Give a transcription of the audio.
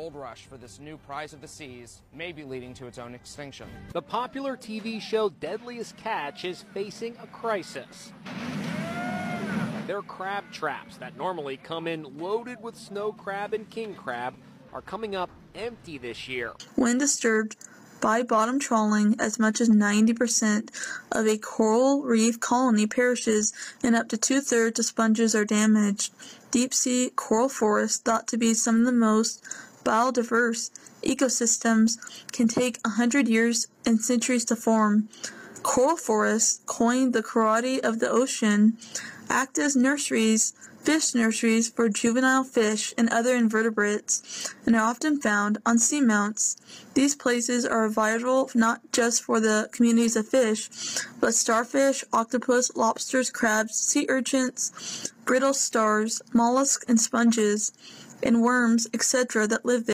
gold rush for this new prize of the seas may be leading to its own extinction. The popular TV show Deadliest Catch is facing a crisis. Their crab traps that normally come in loaded with snow crab and king crab are coming up empty this year. When disturbed by bottom trawling, as much as 90% of a coral reef colony perishes and up to two thirds of sponges are damaged. Deep sea coral forests, thought to be some of the most biodiverse ecosystems, can take a hundred years and centuries to form. Coral forests, coined the karate of the ocean, act as nurseries, fish nurseries for juvenile fish and other invertebrates, and are often found on seamounts. These places are vital not just for the communities of fish, but starfish, octopus, lobsters, crabs, sea urchins, brittle stars, mollusks and sponges, and worms, etc. that live there.